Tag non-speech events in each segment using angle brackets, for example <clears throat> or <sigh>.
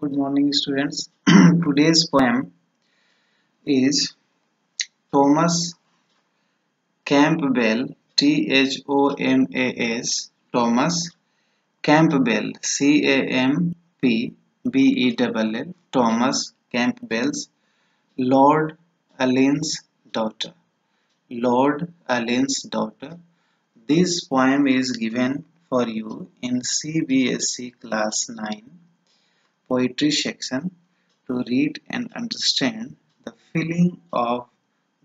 Good morning, students. <clears throat> Today's poem is Thomas Campbell, T H O M A S, Thomas Campbell, C A M P B E L L, Thomas Campbell's Lord Ullin's Daughter. Lord Ullin's Daughter. This poem is given for you in CBSE class 9 poetry section to read and understand the feeling of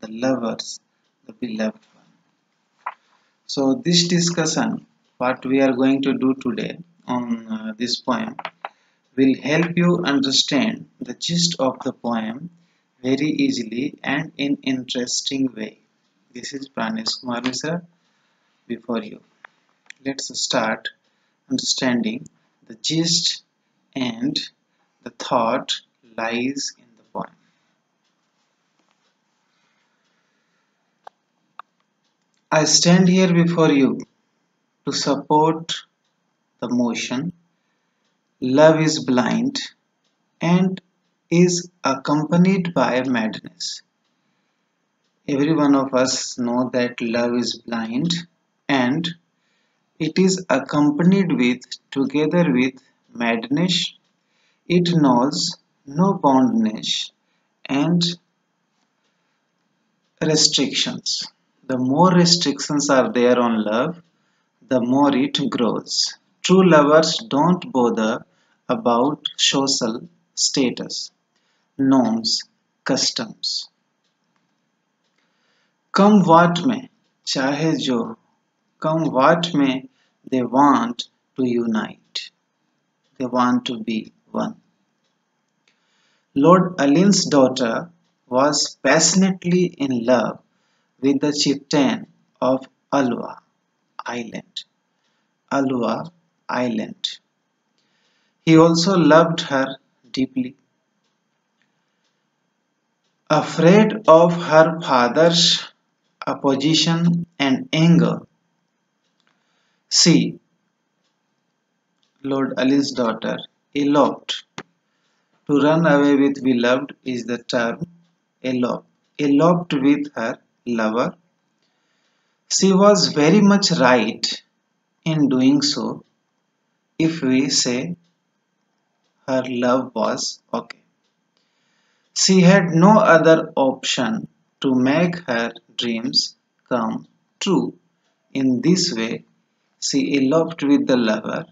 the lovers, the beloved one. So, this discussion, what we are going to do today on uh, this poem, will help you understand the gist of the poem very easily and in interesting way. This is Pranesh Kumar Mishra before you. Let's start understanding the gist and the thought lies in the poem. I stand here before you to support the motion. Love is blind and is accompanied by madness. Every one of us know that love is blind and it is accompanied with together with madness it knows no boundness and restrictions. The more restrictions are there on love, the more it grows. True lovers don't bother about social status, norms, customs. Come what may, chahe jo, come what may, they want to unite. They want to be one. Lord Ullin's daughter was passionately in love with the chieftain of Ulva Island. Ulva Island. He also loved her deeply. Afraid of her father's opposition and anger, she, Lord Ullin's daughter, eloped. To run away with beloved is the term elope. Eloped with her lover. She was very much right in doing so if we say her love was okay. She had no other option to make her dreams come true. In this way, she eloped with the lover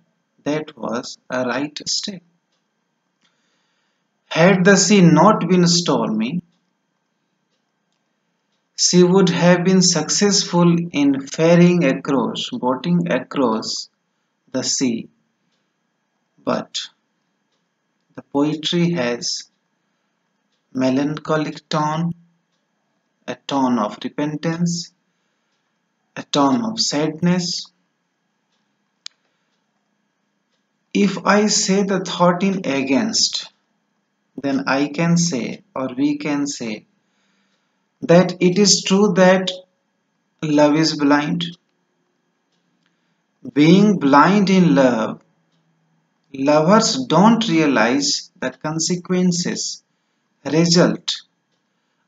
that was a right step. Had the sea not been stormy, she would have been successful in ferrying across, boating across the sea. But the poetry has melancholic tone, a tone of repentance, a tone of sadness, If I say the thought in against, then I can say or we can say that it is true that love is blind. Being blind in love, lovers don't realize the consequences, result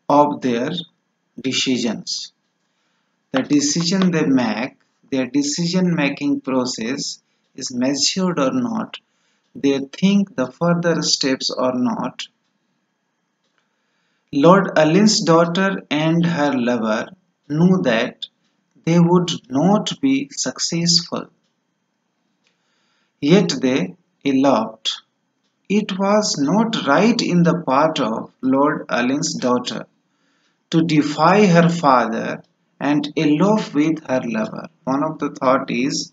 of their decisions. The decision they make, their decision making process is measured or not, they think the further steps or not. Lord Ullin's daughter and her lover knew that they would not be successful. Yet they eloped. It was not right in the part of Lord Ullin's daughter to defy her father and elope with her lover. One of the thought is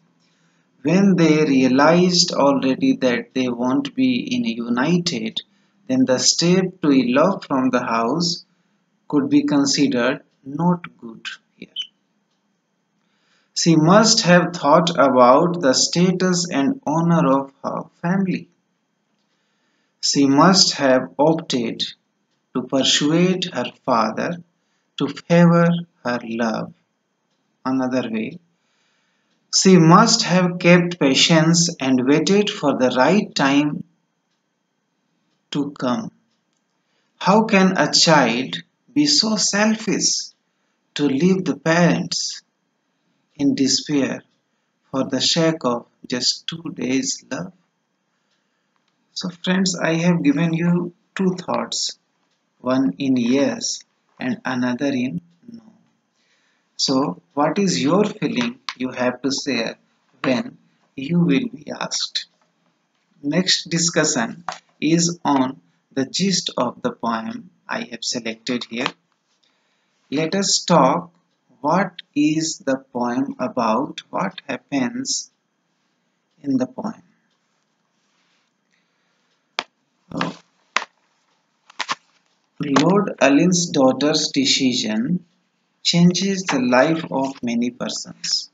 when they realized already that they won't be in united, then the step to elope from the house could be considered not good here. She must have thought about the status and honor of her family. She must have opted to persuade her father to favor her love. Another way, she must have kept patience and waited for the right time to come. How can a child be so selfish to leave the parents in despair for the sake of just two days' love? So, friends, I have given you two thoughts one in yes and another in no. So, what is your feeling you have to share when you will be asked? Next discussion is on the gist of the poem I have selected here. Let us talk what is the poem about, what happens in the poem. Lord Ullin's daughter's decision changes the life of many persons.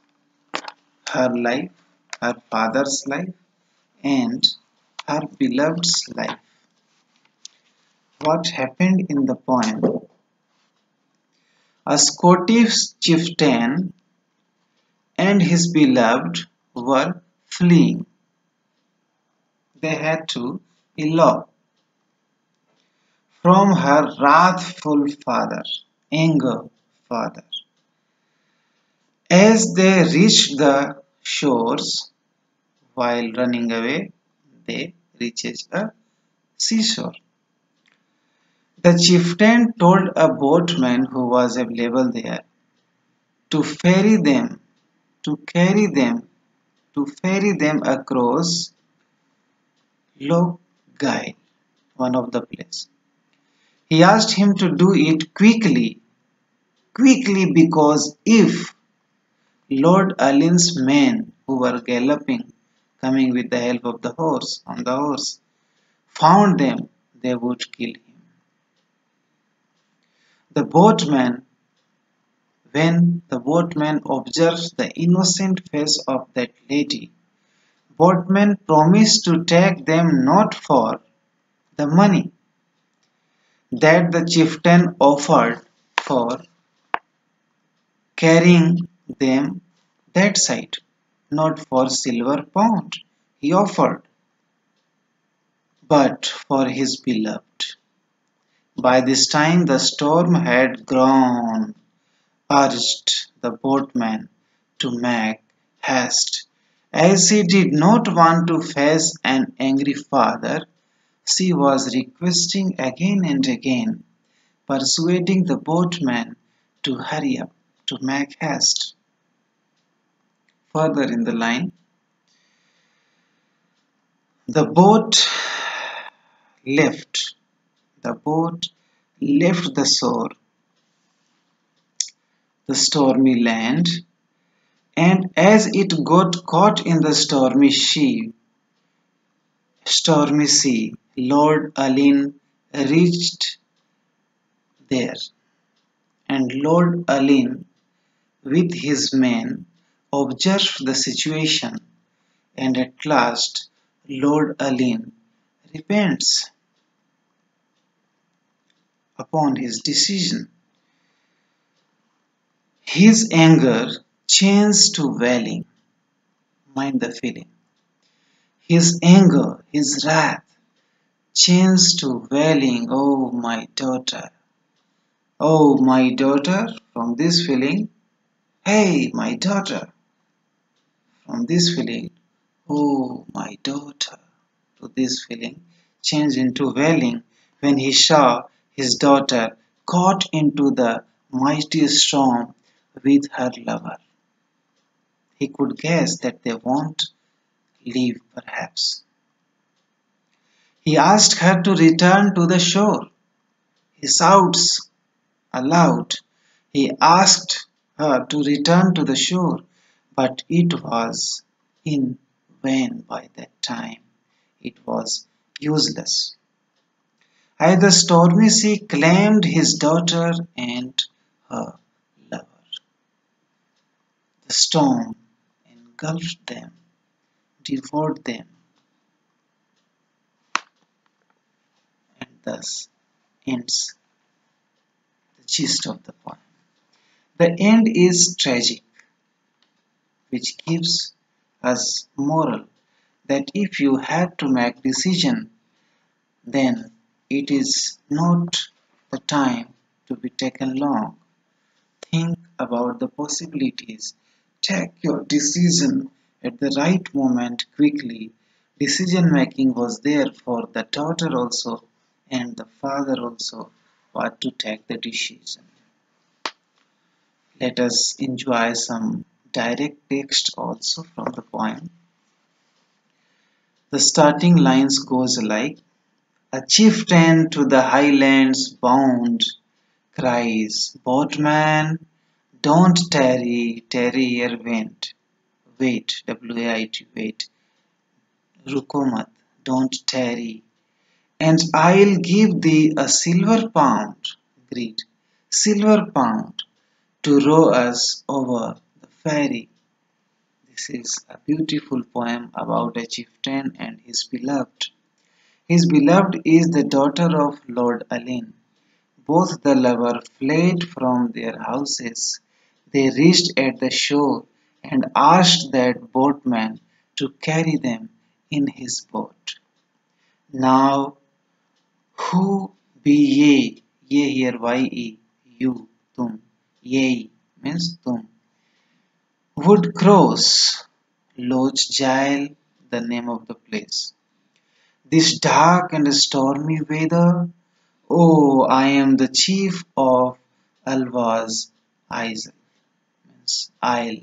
Her life, her father's life, and her beloved's life. What happened in the poem? A Scottish chieftain and his beloved were fleeing. They had to elope from her wrathful father, anger father. As they reached the shores, while running away, they reached a seashore. The chieftain told a boatman who was available there to ferry them, to carry them, to ferry them across Gyle, one of the place. He asked him to do it quickly, quickly because if Lord Ullin's men who were galloping, coming with the help of the horse on the horse, found them, they would kill him. The boatman, when the boatman observes the innocent face of that lady, boatman promised to take them not for the money that the chieftain offered for carrying them that side, not for silver pound he offered, but for his beloved. By this time the storm had grown, urged the boatman to make haste. As he did not want to face an angry father, she was requesting again and again, persuading the boatman to hurry up, to make haste. Further in the line, the boat left. The boat left the shore, the stormy land, and as it got caught in the stormy sea, stormy sea, Lord Ullin reached there, and Lord Ullin, with his men, observed the situation, and at last Lord Ullin repents upon his decision. His anger changed to wailing. Mind the feeling. His anger, his wrath changed to wailing, Oh, my daughter. Oh, my daughter, from this feeling, Hey, my daughter. From this feeling, Oh, my daughter, to this feeling, changed into wailing when he saw his daughter caught into the mighty storm with her lover. He could guess that they won't leave, perhaps. He asked her to return to the shore. He shouts aloud. He asked her to return to the shore, but it was in vain by that time. It was useless. Either sea claimed his daughter and her lover. The storm engulfed them, devoured them, and thus ends the gist of the poem. The end is tragic, which gives us moral that if you had to make decision then it is not the time to be taken long. Think about the possibilities. Take your decision at the right moment quickly. Decision making was there for the daughter also and the father also what to take the decision. Let us enjoy some direct text also from the poem. The starting lines goes like A chieftain to the highlands bound cries, Boatman, don't tarry, tarry here wait. Wait, W-A-I-T, wait. Rukomat, don't tarry. And I'll give thee a silver pound, greed, silver pound, to row us over ferry. This is a beautiful poem about a chieftain and his beloved. His beloved is the daughter of Lord Ullin. Both the lover fled from their houses. They reached at the shore and asked that boatman to carry them in his boat. Now, who be ye? Ye here, Y-E, you, tum. Ye means tum would cross Loch Gyle, the name of the place. This dark and stormy weather, oh, I am the chief of Ulva's Isle, means isle,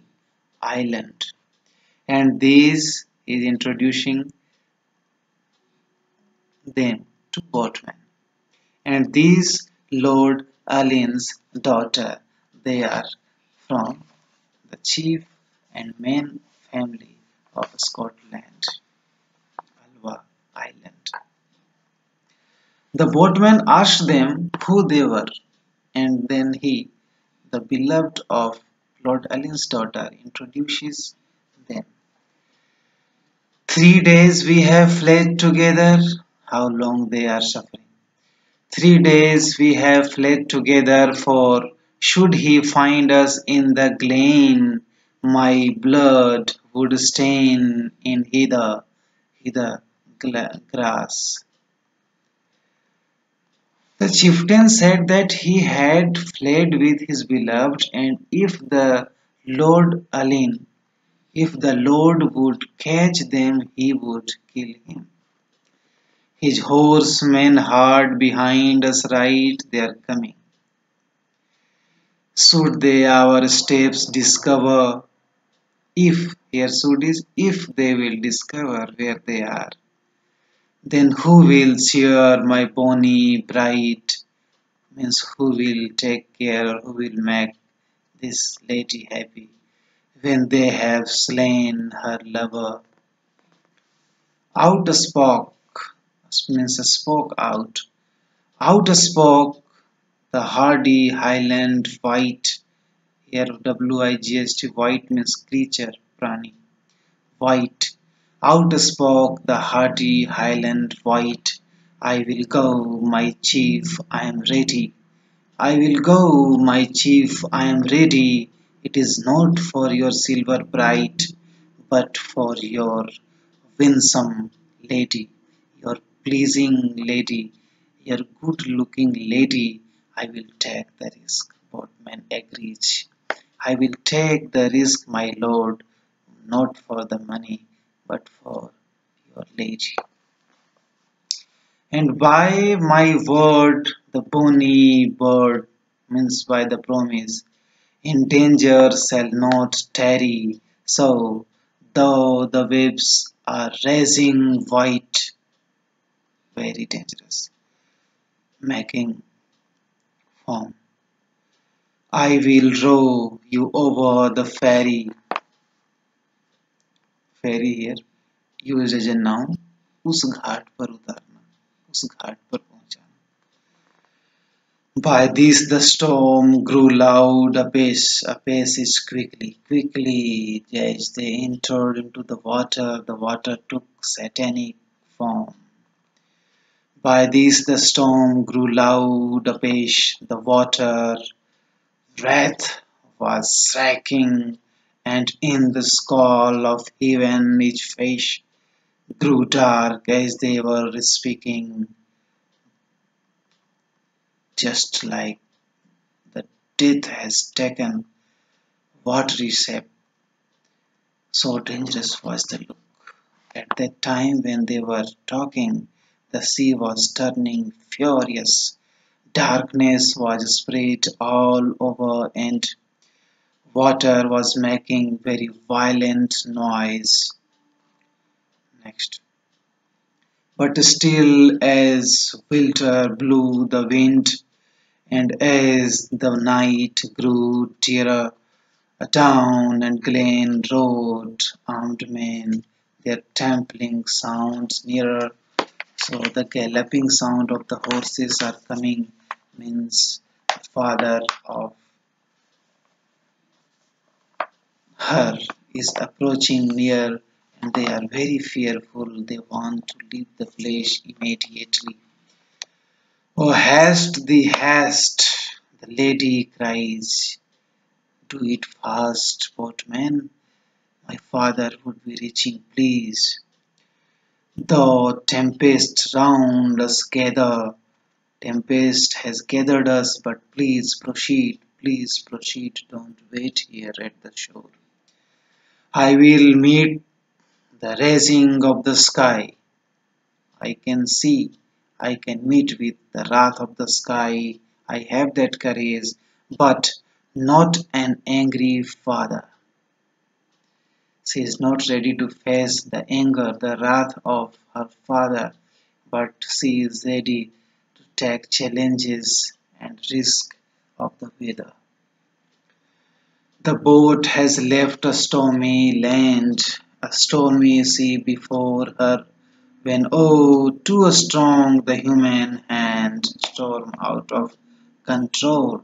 island. And this is introducing them to boatmen. And this Lord Ullin's daughter, they are from the chief and main family of Scotland, Ulva Island. The boatman asked them who they were, and then he, the beloved of Lord Ullin's daughter, introduces them. Three days we have fled together, how long they are suffering. Three days we have fled together, for should he find us in the glen, my blood would stain in hither, hither grass. The chieftain said that he had fled with his beloved, and if the Lord Ullin, if the Lord would catch them, he would kill him. His horsemen hard behind us right, they are coming. Should they our steps discover, if here should is if they will discover where they are, then who will cheer my pony bright? Means who will take care, who will make this lady happy when they have slain her lover? Out spoke means spoke out. Out spoke the hardy Highland wight. Here W-I-G-H-T wight means creature, prani. wight Out spoke the hardy Highland wight I will go, my chief, I am ready. I will go, my chief, I am ready. It is not for your silver bright, but for your winsome lady, your pleasing lady, your good looking lady, I will take the risk. Boatman agrees. I will take the risk, my lord, not for the money, but for your lady. And by my word, the bonny bird means by the promise, in danger shall not tarry. So, though the waves are rising white, very dangerous, making foam. I will row you over the ferry. Ferry here used as a noun. उस घाट पर उतारना उस घाट पर पहुंचाना By this the storm grew loud apace. Apace is quickly, quickly. As they entered into the water, the water took satanic form. By this the storm grew loud apace, the water wrath was racking, and in the skull of heaven each face grew dark as they were speaking. just like the death has taken watery shape. So dangerous was the look. At that time when they were talking, the sea was turning furious. Darkness was spread all over and water was making very violent noise. Next. But still as winter blew the wind and as the night grew dearer, a town and glen rode armed men their trampling sounds nearer. So the galloping sound of the horses are coming means the father of her is approaching near and they are very fearful. They want to leave the place immediately. Oh, haste thee, haste, the lady cries. Do it fast, boatman. My father would be reaching, please. The tempest round us gather. Tempest has gathered us, but please proceed, please proceed. Don't wait here at the shore. I will meet the raising of the sky. I can see, I can meet with the wrath of the sky. I have that courage, but not an angry father. She is not ready to face the anger, the wrath of her father, but she is ready take challenges and risk of the weather. The boat has left a stormy land, a stormy sea before her, when oh, too strong the human hand, storm out of control.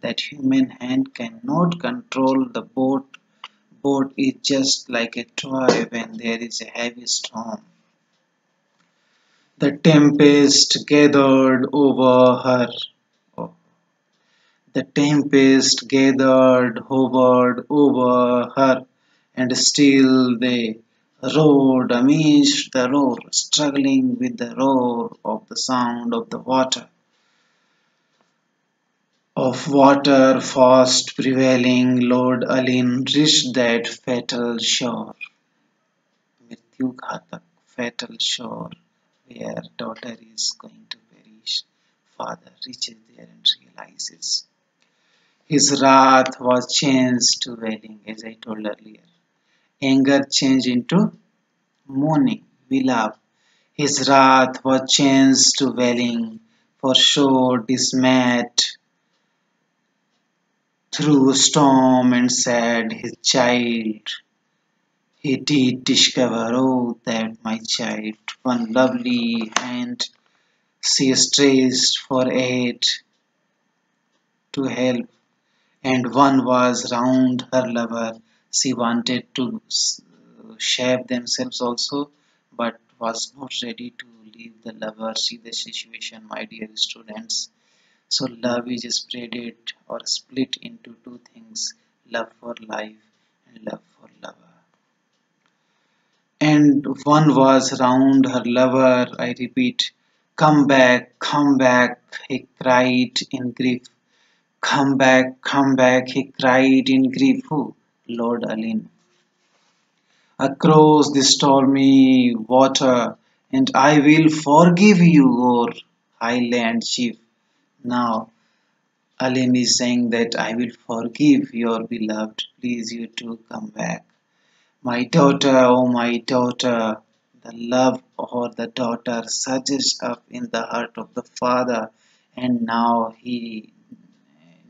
That human hand cannot control the boat boat is just like a toy when there is a heavy storm. The tempest gathered over her. The tempest gathered, hovered over her, and still they rode amidst the roar, struggling with the roar of the sound of the water. Of water fast prevailing, Lord Ullin reached that fatal shore, fatal shore, where daughter is going to perish. Father reaches there and realizes his wrath was changed to wailing, as I told earlier. Anger changed into mourning, we love. His wrath was changed to wailing, for sure dismayed through storm and sad his child he did discover oh that my child one lovely hand she stretched for aid to help and one was round her lover she wanted to shave themselves also but was not ready to leave the lover see the situation my dear students so love is spreaded or split into two things love for life and love. And one was round her lover, I repeat, come back, come back, he cried in grief. Come back, come back, he cried in grief. Who? Lord Ullin. Across the stormy water, and I will forgive you, O highland chief. Now, Ullin is saying that I will forgive your beloved. Please, you too come back. My daughter, oh my daughter, the love or the daughter surges up in the heart of the father, and now he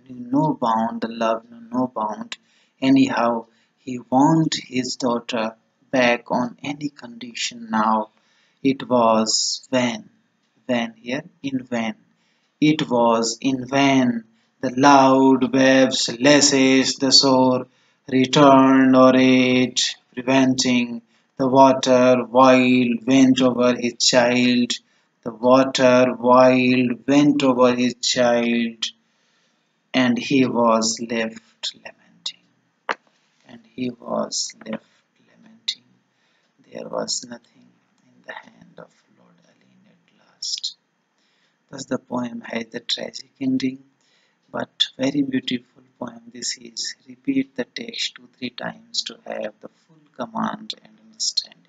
knew no bound, the love knew no bound. Anyhow, he want his daughter back on any condition now. It was when, when here in vain. It was in vain the loud waves lashed the shore, returned or aid, preventing the water wild went over his child. The water wild went over his child, and he was left lamenting. And he was left lamenting. There was nothing in the hand of Lord Ullin at last. First, the poem has the tragic ending, but very beautiful poem. This is repeat the text two three times to have the full command and understand.